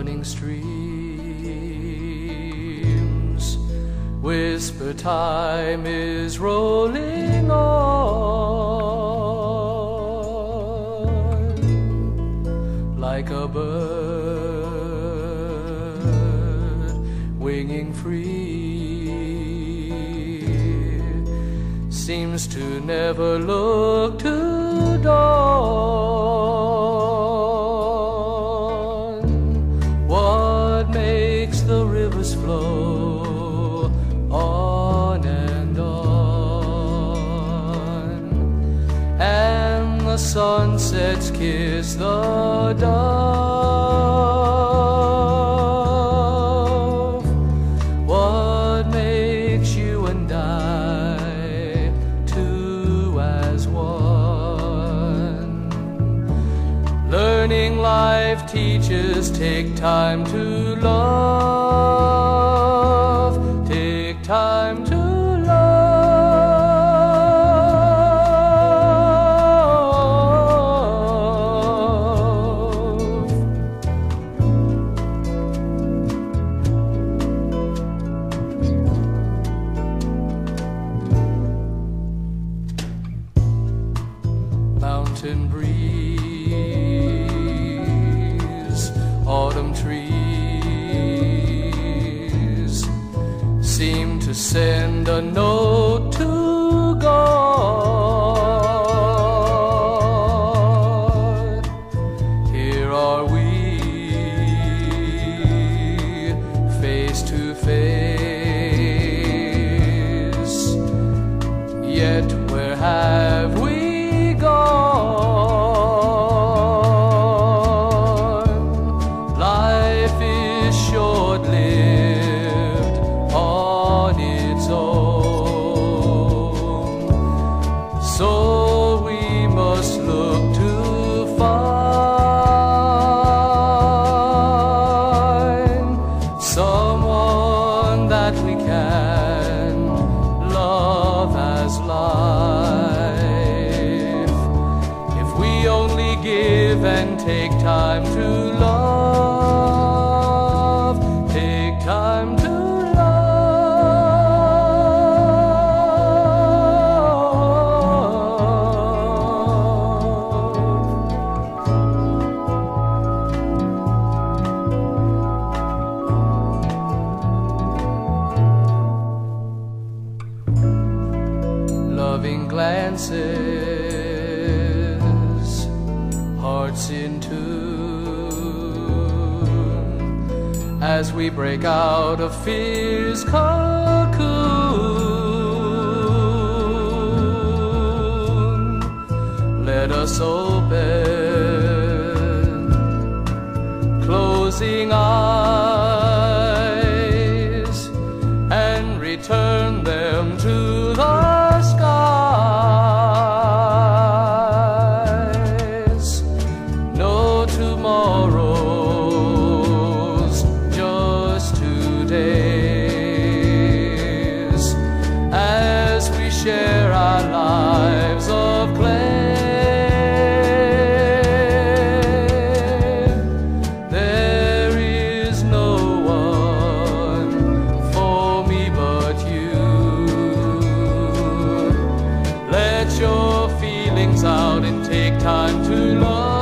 running streams. Whisper time is rolling on like a bird winging free. Seems to never look to sunsets kiss the dove. What makes you and I two as one? Learning life teaches take time to love autumn trees seem to send a note to God. Here are we, face to face. So we must look to find someone that we can love as life. If we only give and take time glances, hearts in tune, as we break out of fear's cocoon. Let us open, closing eyes, and return them to the your feelings out and take time to love.